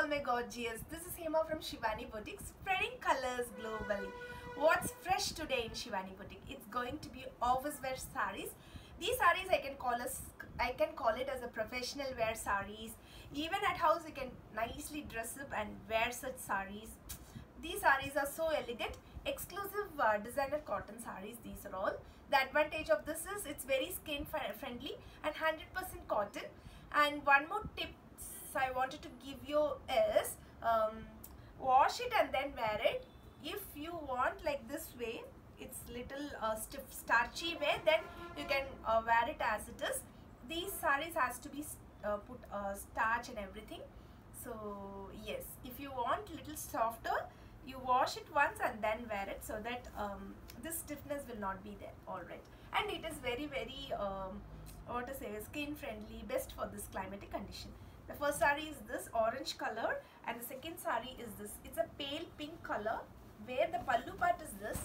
all my gorgeous. This is Hema from Shivane Boutique, spreading colors globally. What's fresh today in Shivane Boutique? It's going to be office wear sarees. These sarees I can call as I can call it as a professional wear sarees. Even at house you can nicely dress up and wear such sarees. These sarees are so elegant. Exclusive uh, designer cotton sarees. These are all. The advantage of this is it's very skin friendly and 100% cotton. And one more tip I wanted to give you is um, wash it and then wear it. If you want like this way, it's little uh, stiff starchy way, then you can uh, wear it as it is. These sarees has to be uh, put uh, starch and everything. So yes, if you want little softer, you wash it once and then wear it so that um, this stiffness will not be there. Alright, and it is very very um, what to say skin friendly, best for this climatic condition. The first sari is this orange color and the second sari is this. It's a pale pink color where the pallu part is this.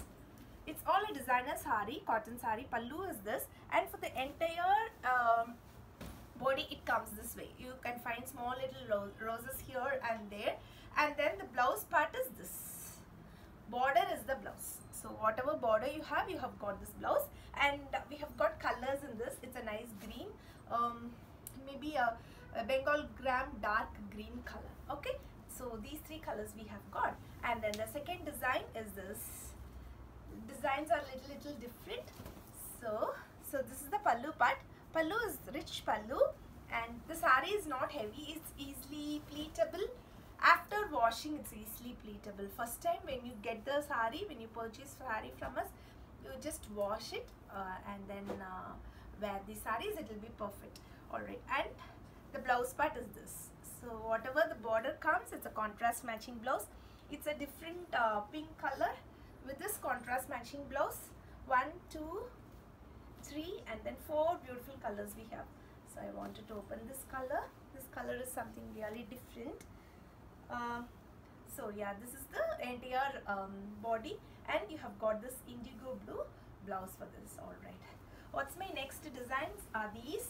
It's all a designer sari, cotton sari. Pallu is this and for the entire um, body it comes this way. You can find small little ro roses here and there and then the blouse part is this. Border is the blouse. So whatever border you have, you have got this blouse and we have got colors in this. It's a nice green. Um, maybe a Bengal gram dark green color. Okay, so these three colors we have got. And then the second design is this. Designs are little little different. So, so this is the pallu part. Pallu is rich pallu and the sari is not heavy. It's easily pleatable. After washing, it's easily pleatable. First time when you get the sari, when you purchase sari from us, you just wash it uh, and then uh, wear the saris. It will be perfect. Alright, and the blouse part is this. So whatever the border comes it's a contrast matching blouse. It's a different uh, pink color with this contrast matching blouse. One two three and then four beautiful colors we have. So I wanted to open this color. This color is something really different. Uh, so yeah this is the entire um, body. And you have got this indigo blue blouse for this. All right. What's my next designs? Are these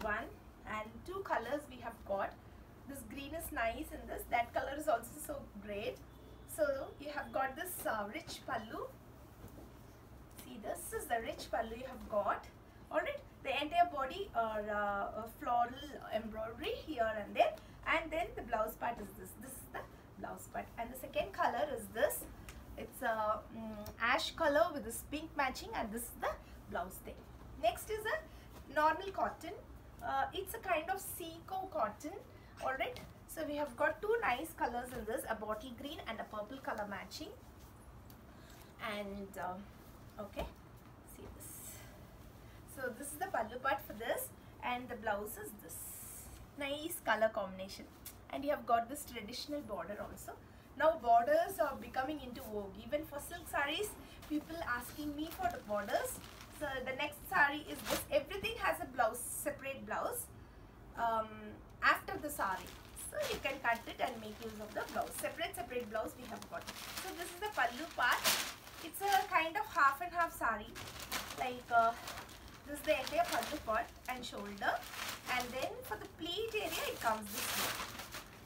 one and two colors we have got. This green is nice in this. That color is also so great. So you have got this uh, rich pallu. See this is the rich pallu you have got. Alright the entire body or uh, floral embroidery here and there. And then the blouse part is this. This is the blouse part. And the second color is this. It's a um, ash color with this pink matching and this is the blouse thing. Next is a normal cotton uh, it's a kind of Seco cotton. Alright so we have got two nice colors in this a bottle green and a purple color matching. And uh, okay see this. So this is the pallu part for this and the blouse is this. Nice color combination. And you have got this traditional border also. Now borders are becoming into vogue. Even for silk sarees people asking me for the borders so the next sari is this. Everything has a blouse separate blouse um, after the sari. So you can cut it and make use of the blouse. Separate separate blouse we have got. So this is the pallu part. It's a kind of half and half sari. Like uh, this is the entire pallu part and shoulder. And then for the pleat area it comes this way.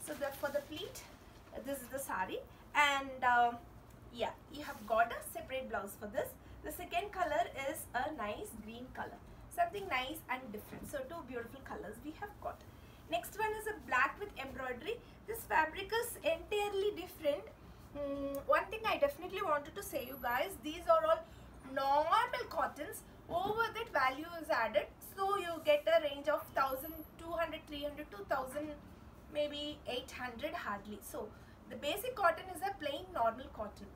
So the for the pleat uh, this is the sari. And uh, yeah you have got a separate blouse for this the second color is a nice green color. Something nice and different. So two beautiful colors we have got. Next one is a black with embroidery. This fabric is entirely different. Hmm, one thing I definitely wanted to say you guys, these are all normal cottons. Over that value is added. So you get a range of 1200, 300, 2000, maybe 800 hardly. So the basic cotton is a plain normal cotton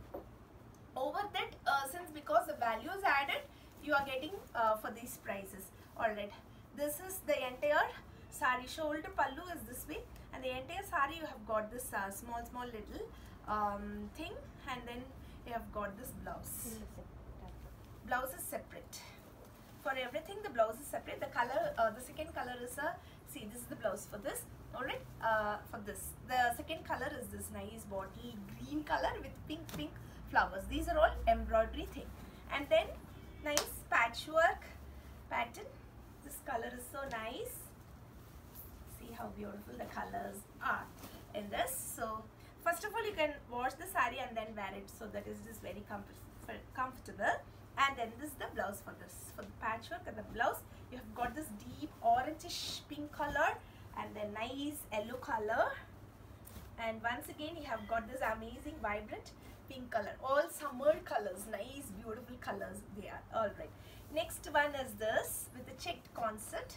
over that uh, since because the value is added you are getting uh, for these prices. Alright this is the entire sari shoulder pallu is this way and the entire sari you have got this uh, small small little um, thing and then you have got this blouse. Blouse is separate. For everything the blouse is separate. The color uh, the second color is a see this is the blouse for this. Alright uh, for this. The second color is this nice bottle green color with pink pink flowers. These are all embroidery thing. And then nice patchwork pattern. This color is so nice. See how beautiful the colors are in this. So first of all you can wash the sari and then wear it so that is just very comfort comfortable and then this is the blouse for this for the patchwork and the blouse you have got this deep orangish pink color and then nice yellow color and once again you have got this amazing vibrant pink color. All summer colors nice beautiful colors they are. All right. Next one is this with the checked concept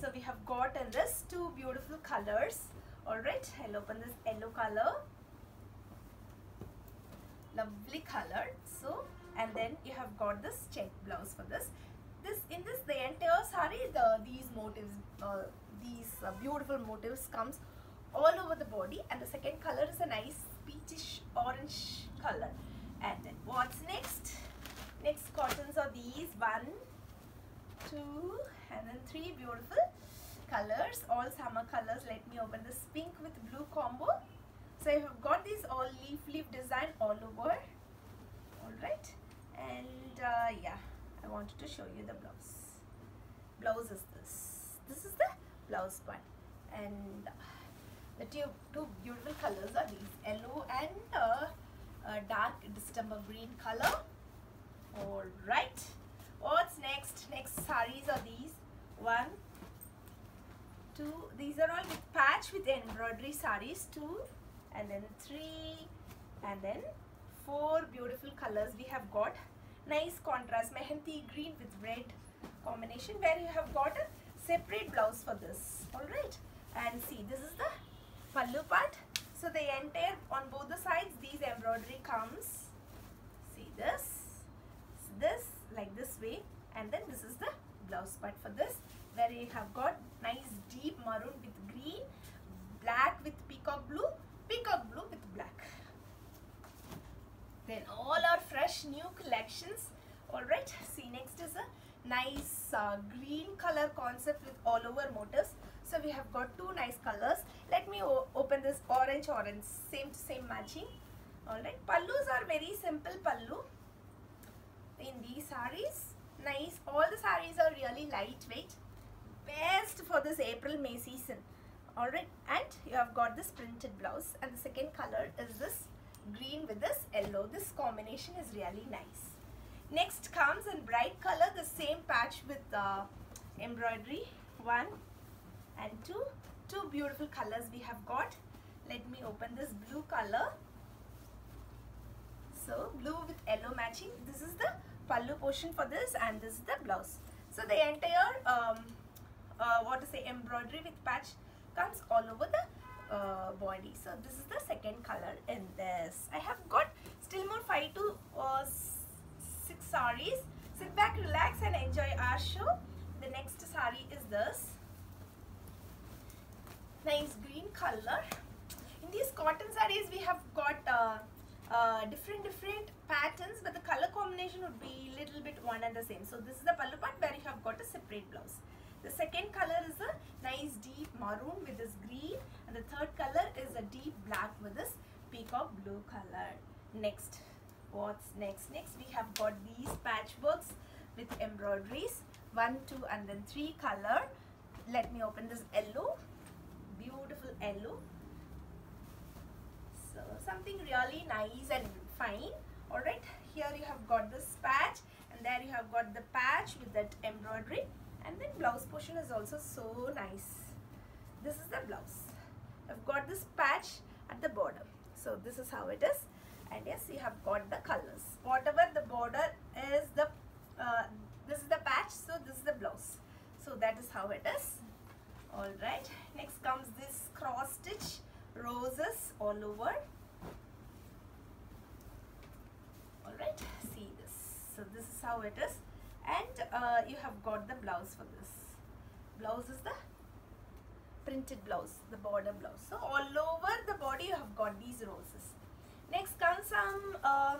so we have got in this two beautiful colors. All right. I'll open this yellow color. Lovely color. So and then you have got this check blouse for this. This in this the entire sari the these motifs uh, these uh, beautiful motifs comes all over the body and the second color is a nice peachish orange color. And then what's next? Next cottons are these. One two and then three beautiful colors. All summer colors. Let me open this pink with blue combo. So I have got this all leaf leaf design all over. All right. And uh, yeah I wanted to show you the blouse. Blouse is this. This is the blouse part. And the two, two beautiful colors are these. Yellow and uh, uh, dark December green color. All right. What's next? Next saris are these. One two. These are all with patch with embroidery saris two. And then three. And then four beautiful colors we have got. Nice contrast. Mehendi green with red combination where you have got a separate blouse for this. All right. And see this is the pallu part. So the entire on both the sides. These embroidery comes. See this? This like this way. And then this is the blouse part for this where you have got nice deep maroon with green black with peacock blue peacock blue with black. Then all our fresh new collections. All right see next is a nice uh, green color concept with all over motifs so we have got two nice colors. Let me orange orange same same matching. All right pallus are very simple pallu. In these saris nice all the saris are really lightweight. Best for this april may season. All right and you have got this printed blouse. And the second color is this green with this yellow. This combination is really nice. Next comes in bright color the same patch with the embroidery. One and two. Two beautiful colors we have got let me open this blue color. So blue with yellow matching. This is the pallu portion for this and this is the blouse. So the entire um, uh, what to say embroidery with patch comes all over the uh, body. So this is the second color in this. I have got still more 5 to uh, 6 saris sit back relax and enjoy our show. The next sari is this. Nice green color in these cotton sarees we have got uh, uh, different different patterns but the color combination would be a little bit one and the same. So this is the pallu part where you have got a separate blouse. The second color is a nice deep maroon with this green and the third color is a deep black with this peacock blue color. Next. What's next? Next we have got these patchworks with embroideries. One two and then three color. Let me open this yellow. Beautiful yellow something really nice and fine. All right here you have got this patch and there you have got the patch with that embroidery. And then blouse portion is also so nice. This is the blouse. I've got this patch at the border. So this is how it is. And yes you have got the colors. Whatever the border is the uh, this is the patch so this is the blouse. So that is how it is. All right next comes this cross stitch roses all over all right see this so this how it is. And uh, you have got the blouse for this. Blouse is the printed blouse the border blouse. So all over the body you have got these roses. Next comes some uh,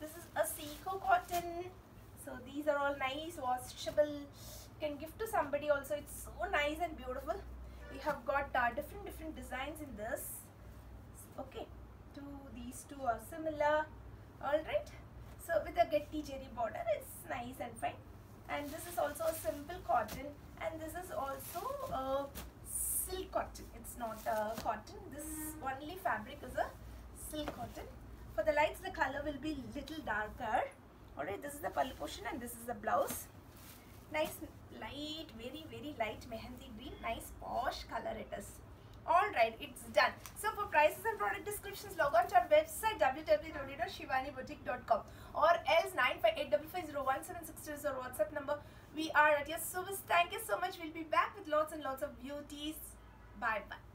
this is a Seiko cotton. So these are all nice washable. Can give to somebody also. It's so nice and beautiful. We have got uh, different different designs in this. Okay. Two these two are similar. All right so with a getty jerry border it's nice and fine. And this is also a simple cotton and this is also a silk cotton. It's not a cotton. This mm. only fabric is a silk cotton. For the lights the color will be little darker. Alright this is the pallu portion and this is the blouse. Nice light very very light mehendi green. Nice posh color it is right it's done. So for prices and product descriptions log on to our website www.shivanesboutique.com or else 958550176 is our whatsapp number we are at your service. Thank you so much. We'll be back with lots and lots of beauties. Bye bye